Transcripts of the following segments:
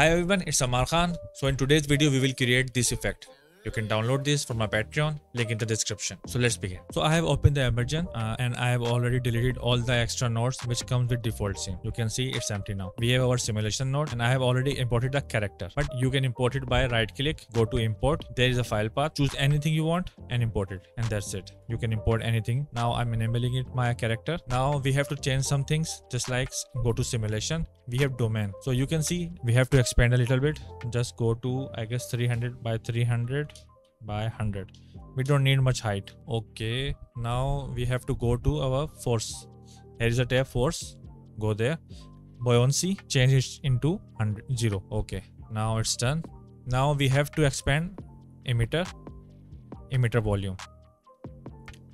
Hi everyone, it's Ammar Khan. So in today's video, we will create this effect. You can download this from my Patreon, link in the description. So let's begin. So I have opened the EmberGen uh, and I have already deleted all the extra nodes which comes with default scene. You can see it's empty now. We have our simulation node and I have already imported the character. But you can import it by right click, go to import. There is a file path. Choose anything you want and import it. And that's it. You can import anything. Now I'm enabling it my character. Now we have to change some things just like go to simulation. We have domain. So you can see we have to expand a little bit. Just go to I guess 300 by 300 by 100 we don't need much height. Okay now we have to go to our force. Here is a tab force. Go there. Buoyancy change it into 100 0 okay now it's done. Now we have to expand emitter emitter volume.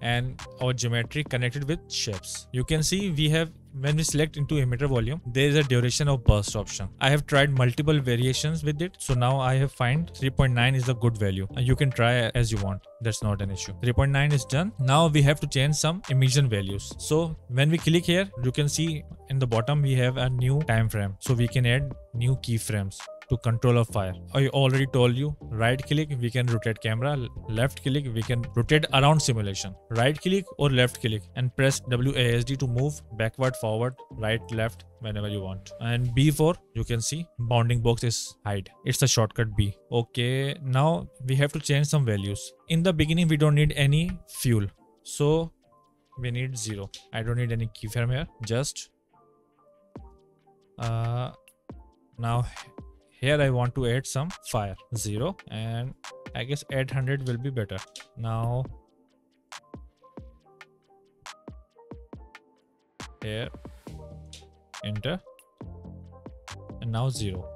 And our geometry connected with shapes. You can see we have when we select into emitter volume there is a duration of burst option. I have tried multiple variations with it so now i have find 3.9 is a good value. You can try as you want. That's not an issue. 3.9 is done. Now we have to change some emission values. So when we click here you can see in the bottom we have a new time frame. So we can add new keyframes to control of fire. I already told you, right click, we can rotate camera, left click, we can rotate around simulation. Right click or left click and press WASD to move backward, forward, right, left, whenever you want. And B4, you can see bounding box is hide. It's a shortcut B. Okay, now we have to change some values. In the beginning, we don't need any fuel. So we need zero. I don't need any keyframe here. Just uh, now here I want to add some fire 0 and I guess 800 will be better. Now here enter and now 0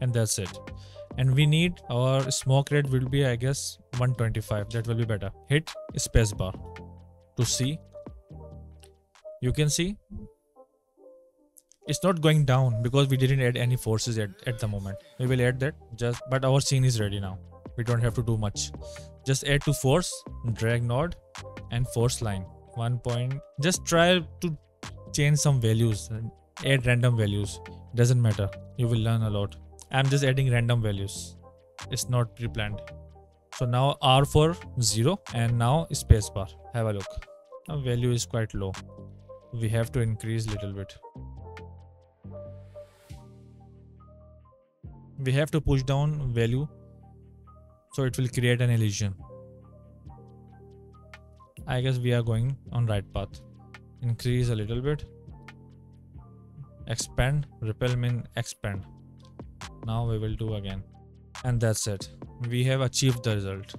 and that's it. And we need our smoke rate will be I guess 125 that will be better. Hit spacebar to see. You can see it's not going down because we didn't add any forces at, at the moment. We will add that just but our scene is ready now. We don't have to do much. Just add to force drag node and force line. One point just try to change some values add random values. Doesn't matter. You will learn a lot. I'm just adding random values. It's not pre-planned. So now r for 0 and now spacebar have a look. Value is quite low. We have to increase little bit we have to push down value so it will create an illusion. I guess we are going on right path. Increase a little bit. Expand. Repel mean expand. Now we will do again. And that's it. We have achieved the result.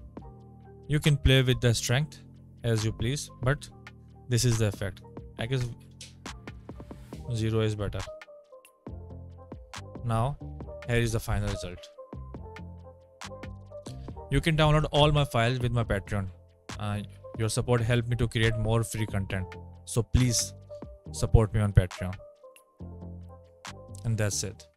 You can play with the strength as you please but this is the effect. I guess zero is better. Now here is the final result. You can download all my files with my Patreon. Uh, your support helped me to create more free content. So please support me on Patreon. And that's it.